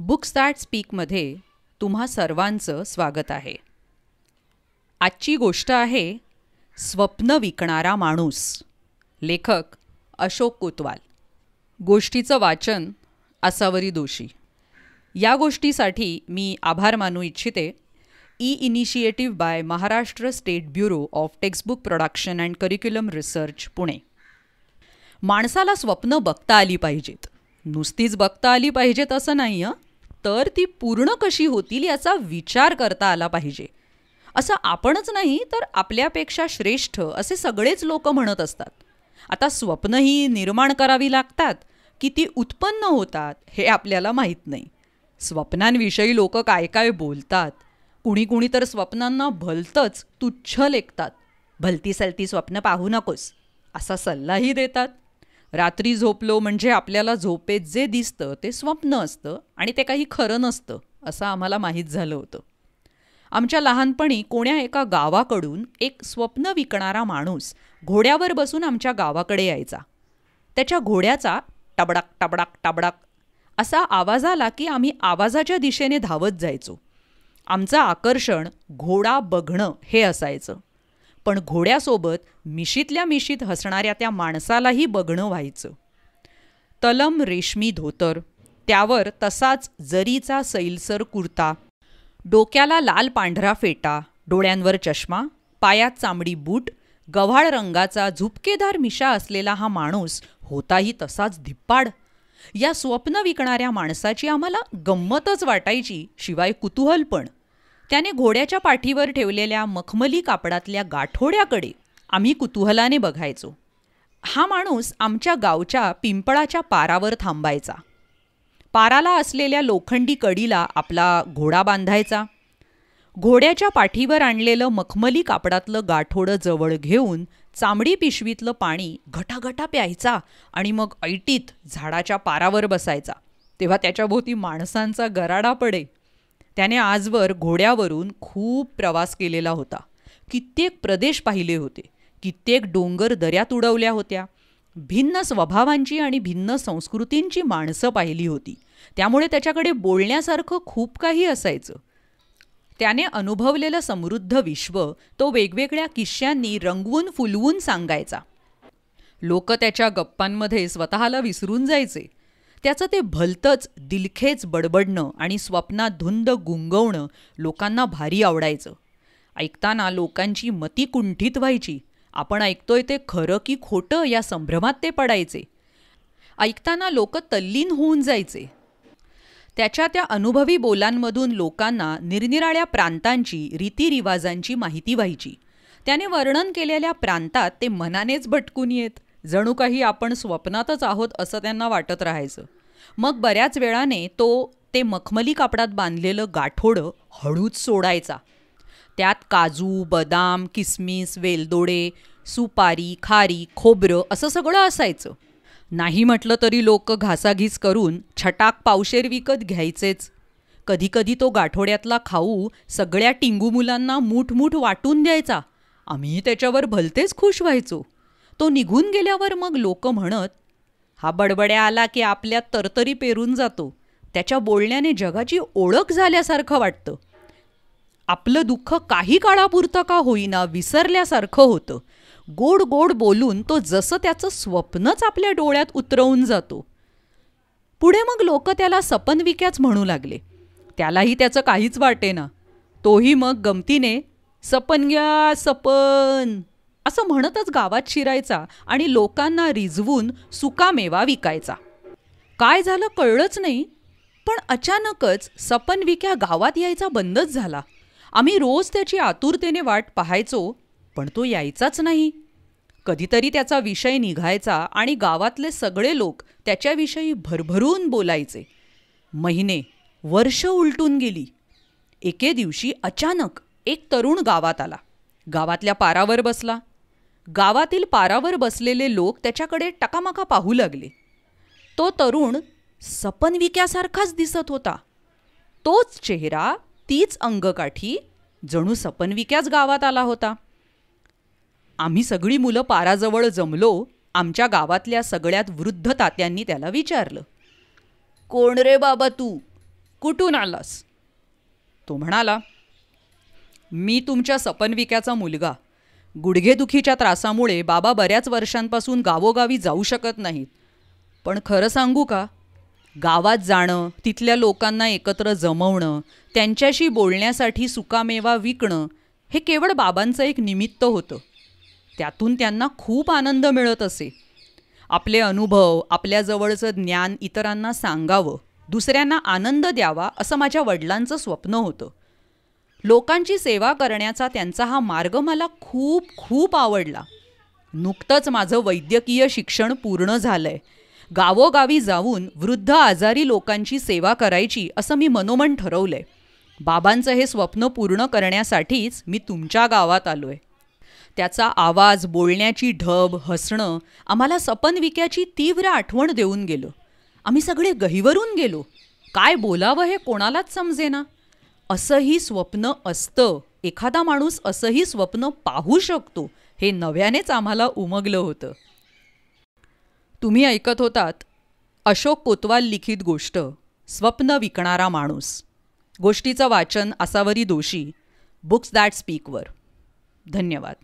Books that स्पीकमध्ये तुम्हा सर्वांचं स्वागत आहे. आजची गोष्ट आहे स्वप्न विकणारा माणूस. लेखक अशोक कोतवाल. गोष्टीचं वाचन असावरी दोषी. या गोष्टीसाठी मी आभार मानू इच्छिते. E initiative by Maharashtra state bureau of textbook production and curriculum research Pune. माणसाला स्वप्न बघता आली पाहिजेत. नुसतीच बघता आली पाहिजेत असं नाही हं? तर ती पूर्ण कशी होतील याचा विचार करता आला पाहिजे. असं आपणच नाही तर आपल्यापेक्षा श्रेष्ठ असे सगळेच लोक म्हणत असतात. आता स्वप्नही निर्माण करावी लागतात की ती उत्पन्न होतात हे आपल्याला माहीत नाही. स्वप्नांविषयी लोक काय काय बोलतात कुणी कुणी तर स्वप्नांना भलतंच तुच्छ लेखतात. भलती सलती स्वप्न पाहू नकोस असा सल्लाही देतात. रात्री झोपलो म्हणजे आपल्याला झोपेत जे दिसतं ते स्वप्न असतं आणि ते काही खरं नसतं असं आम्हाला माहीत झालं होतं. आमच्या लहानपणी कोण्या एका गावाकडून एक स्वप्न विकणारा माणूस घोड्यावर बसून आमच्या गावाकडे यायचा. त्याच्या घोड्याचा टबडाक टबडाक टबडाक असा आवाज आला की आम्ही आवाजाच्या दिशेने धावत जायचो. आमचं आकर्षण घोडा बघणं हे असायचं. पण घोड्यासोबत मिशीतल्या मिशीत हसणाऱ्या त्या माणसालाही बघणं व्हायचं. तलम रेशमी धोतर त्यावर तसाच जरीचा सैलसर कुर्ता डोक्याला लाल पांढरा फेटा डोळ्यांवर चष्मा पायात चांबडी बूट गव्हाळ रंगाचा झुपकेदार मिशा असलेला हा माणूस होताही तसाच धिप्पाड. या स्वप्न विकणाऱ्या माणसाची आम्हाला गंमतच वाटायची शिवाय कुतूहल पण. त्याने घोड्याच्या पाठीवर ठेवलेल्या मखमली कापडातल्या गाठोड्याकडे आम्ही कुतूहलाने बघायचो. हा माणूस आमच्या गावच्या पिंपळाच्या पारावर थांबायचा. पाराला असलेल्या लोखंडी कडीला आपला घोडा बांधायचा. घोड्याच्या पाठीवर आणलेलं मखमली कापडातलं गाठोडं जवळ घेऊन चांबडी पिशवीतलं पाणी घटाघटा प्यायचा आणि मग ऐटीत झाडाच्या पारावर बसायचा. तेव्हा त्याच्याभोवती माणसांचा गराडा पडे त्याने आजवर घोड्यावरून खूप प्रवास केलेला होता. कित्येक प्रदेश पाहिले होते. कित्येक डोंगर दऱ्यात उडवल्या होत्या. भिन्न स्वभावांची आणि भिन्न संस्कृतींची माणसं पाहिली होती. त्यामुळे त्याच्याकडे बोलण्यासारखं खूप काही असायचं. त्याने अनुभवलेलं समृद्ध विश्व तो वेगवेगळ्या किश्यांनी रंगवून फुलवून सांगायचा. लोक त्याच्या गप्पांमध्ये स्वतःला विसरून जायचे. त्याचं ते भलतंच दिलखेच बडबडणं आणि स्वप्नात धुंद गुंगवणं लोकांना भारी आवडायचं. ऐकताना लोकांची मती कुंठित व्हायची. आपण ऐकतोय ते खरं की खोटं या संभ्रमात ते पडायचे. ऐकताना लोक तल्लीन होऊन जायचे. त्याच्या त्या अनुभवी बोलांमधून लोकांना निरनिराळ्या प्रांतांची रीतिरिवाजांची माहिती व्हायची. त्याने वर्णन केलेल्या प्रांतात ते मनानेच भटकून येत. जणू काही आपण स्वप्नातच आहोत असं त्यांना वाटत राहायचं. मग बऱ्याच वेळाने तो ते मखमली कापडात बांधलेलं गाठोडं हळूच सोडायचा. त्यात काजू बदाम किसमिस वेलदोडे सुपारी खारी खोबरं असं सगळं असायचं. नाही म्हटलं तरी लोक घासाघीस करून छटाक पावशेर विकत घ्यायचेच. कधीकधी तो गाठोड्यातला खाऊ सगळ्या टिंगू मुलांना मूठ वाटून द्यायचा. आम्ही त्याच्यावर भलतेच खुश व्हायचो. तो निघून गेल्यावर मग लोक म्हणत हा बडबड्या आला की आपल्यात तरतरी पेरून जातो. त्याच्या बोलण्याने जगाची ओळख झाल्यासारखं वाटतं. आपलं दुःख काही काळापुरतं का होईना विसरल्यासारखं होतं. गोड गोड बोलून तो जसं त्याचं स्वप्नच आपल्या डोळ्यात उतरवून जातो. पुढे मग लोक त्याला सपनविक्याच म्हणू लागले. त्यालाही त्याचं काहीच वाटेना. तोही मग गमतीने सपन घ्या सपन. असं म्हणतच गावात शिरायचा आणि लोकांना रिझवून सुकामेवा विकायचा. काय झालं कळलंच नाही पण अचानकच सपन विक्या गावात यायचा बंदच झाला. आम्ही रोज त्याची आतुरतेने वाट पाहायचो पण तो यायचाच नाही. कधीतरी त्याचा विषय निघायचा आणि गावातले सगळे लोक त्याच्याविषयी भरभरून बोलायचे. महिने वर्ष उलटून गेली. एके दिवशी अचानक एक तरुण गावात आला. गावातल्या पारावर बसला. गावातील पारावर बसलेले लोक त्याच्याकडे टकामका पाहू लागले. तो तरुण सपनविक्यासारखाच दिसत होता. तोच चेहरा तीच अंगकाठी जणू सपनविक्याच गावात आला होता. आम्ही सगळी मुलं पाराजवळ जमलो आमच्या गावातल्या सगळ्यात वृद्ध तात्यांनी त्याला विचारलं. कोण रे बाबा तू? कुठून आलास? तो म्हणाला मी तुमच्या सपनविक्याचा मुलगा. गुडघेदुखीच्या त्रासामुळे बाबा बऱ्याच वर्षांपासून गावोगावी जाऊ शकत नाहीत. पण खरं सांगू का? गावात जाणं तिथल्या लोकांना एकत्र जमवणं त्यांच्याशी बोलण्यासाठी सुकामेवा विकणं हे केवळ बाबांचं एक निमित्त होतं. त्यातून त्यांना खूप आनंद मिळत असे. आपले अनुभव आपल्याजवळचं ज्ञान इतरांना सांगावं दुसऱ्यांना आनंद द्यावा असं माझ्या वडिलांचं स्वप्न होतं. लोकांची सेवा करण्याचा त्यांचा हा मार्ग मला खूप खूप आवडला. नुकतंच माझं वैद्यकीय शिक्षण पूर्ण झालंय. गावोगावी जाऊन वृद्ध आजारी लोकांची सेवा करायची असं मी मनोमन ठरवलंय. बाबांचं हे स्वप्न पूर्ण करण्यासाठीच मी तुमच्या गावात आलोय. त्याचा आवाज बोलण्याची ढब हसणं आम्हाला सपनविक्याची तीव्र आठवण देऊन गेलो. आम्ही सगळे गहिवरून गेलो. काय बोलावं हे कोणालाच समजेना. असंही स्वप्न असतं. एखादा माणूस असंही स्वप्न पाहू शकतो. हे नव्यानेच आम्हाला उमगलं होतं. तुम्ही ऐकत होतात अशोक कोतवाल लिखित गोष्ट स्वप्न विकणारा माणूस. गोष्टीचं वाचन असावरी दोषी. बुक्स दॅट स्पीकवर धन्यवाद.